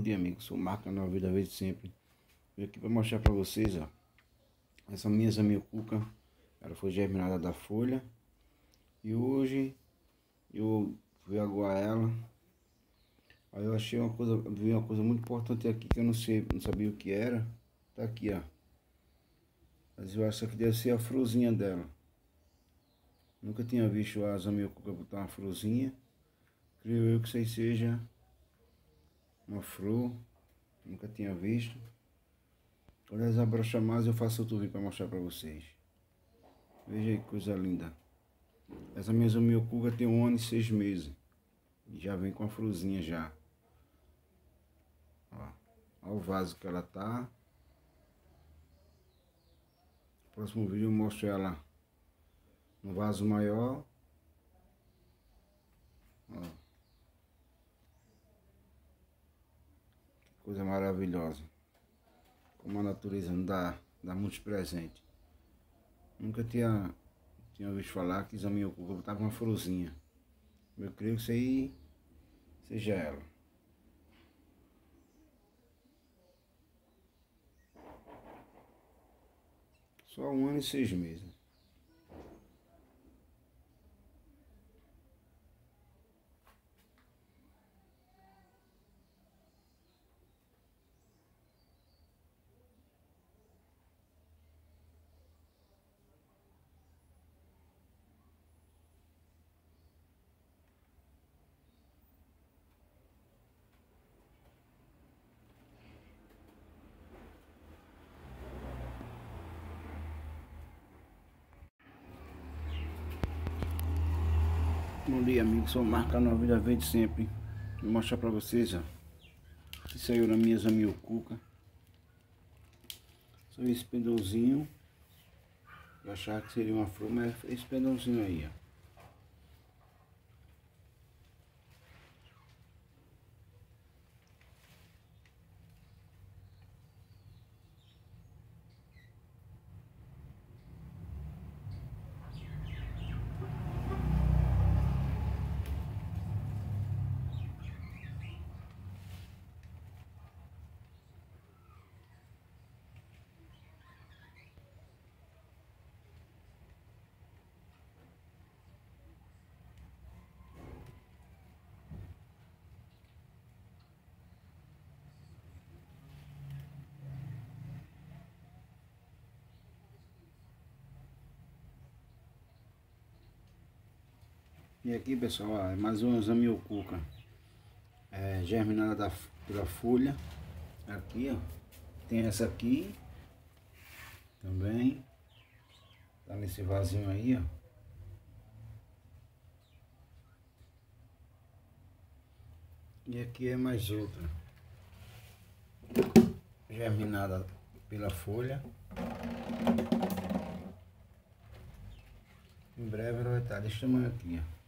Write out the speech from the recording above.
Bom dia, amigos. Sou Marca na Vida Verde Sempre. Vim aqui para mostrar para vocês, ó. Essa minha zamiocuca, ela foi germinada da folha. E hoje eu fui aguar ela. Aí eu achei uma coisa, vi uma coisa muito importante aqui que eu não sei, não sabia o que era. Tá aqui, ó. Mas eu acho que deve ser a fruzinha dela. Nunca tinha visto a zamiocuca botar uma fruzinha. Creio eu que isso aí seja uma flor, nunca tinha visto. Quando as abrocha mais eu faço outro vídeo para mostrar para vocês. Veja aí que coisa linda. Essa mesma miocuga tem um ano e seis meses. E já vem com a florzinha já. Ó, olha o vaso que ela tá. No próximo vídeo eu mostro ela no vaso maior. Ó. Coisa maravilhosa. Como a natureza não dá, dá muitos presentes. Nunca tinha, tinha ouvido falar que Zamiocuca botava uma florzinha. Eu creio que isso aí seja ela. Só um ano e seis meses. Bom dia amigos, sou Marca Nova Vida Verde sempre. Vou mostrar pra vocês ó. Que saiu na minha zamiocuca Só esse pendãozinho Eu achava que seria uma flor, mas é esse pendãozinho aí ó E aqui pessoal, ó, é mais uma zamiocuca é, germinada da, pela folha. Aqui ó, tem essa aqui também. Tá nesse vasinho aí ó. E aqui é mais outra. Germinada pela folha. Em breve ela vai estar desse tamanho aqui, ó.